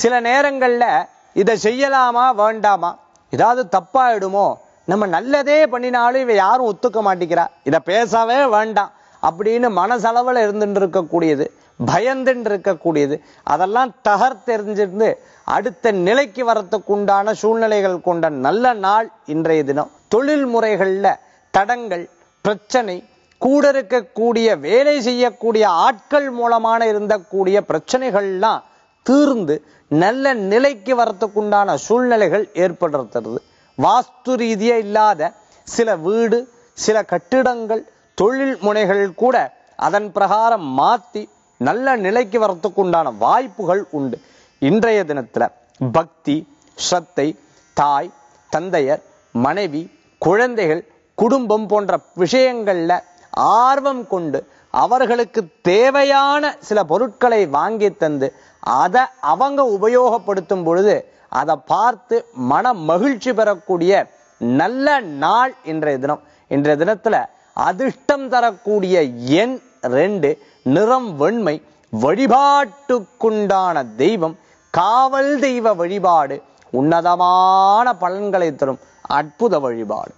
சில நேரங்களில் இதை செய்யலாமா வேண்டாமா? ஏதாவது தப்பாயிடுமோ? நம்ம நல்லதே பண்ணினாலும் இவ யாரும் ஒத்துக்க மாட்டேங்கிறா. இதை பேசவே வேண்டாம் அப்படின்னு மனசளவில் இருந்துட்டு இருக்கக்கூடியது பயந்துட்டு இருக்கக்கூடியது அதெல்லாம் தகர்த்தெறிஞ்சிருந்து அடுத்த நிலைக்கு வரத்துக்கு உண்டான சூழ்நிலைகள் கொண்ட நல்ல நாள் இன்றைய தினம். தொழில் முறைகளில் தடங்கள் பிரச்சனை கூட இருக்கக்கூடிய வேலை செய்யக்கூடிய ஆட்கள் மூலமான இருந்தக்கூடிய பிரச்சனைகள்லாம் தீர்ந்து நல்ல நிலைக்கு வரத்துக்குண்டான சூழ்நிலைகள் ஏற்படுத்துறது. வாஸ்து ரீதியாக இல்லாத சில வீடு சில கட்டிடங்கள் தொழில் முனைகள் கூட அதன் பிரகாரம் மாத்தி நல்ல நிலைக்கு வரத்துக்குண்டான வாய்ப்புகள் உண்டு. இன்றைய தினத்துல பக்தி ஸ்ரத்தை தாய் தந்தையர் மனைவி குழந்தைகள் குடும்பம் போன்ற விஷயங்கள்ல ஆர்வம் கொண்டு அவர்களுக்கு தேவையான சில பொருட்களை வாங்கி தந்து அதை அவங்க உபயோகப்படுத்தும் பொழுது அதை பார்த்து மன மகிழ்ச்சி பெறக்கூடிய நல்ல நாள் இன்றைய தினம். இன்றைய தினத்துல அதிர்ஷ்டம் தரக்கூடிய எண் ரெண்டு நிறம் வெண்மை வழிபாட்டுக்குண்டான தெய்வம் காவல் தெய்வ வழிபாடு உன்னதமான பலன்களை தரும் அற்புத வழிபாடு.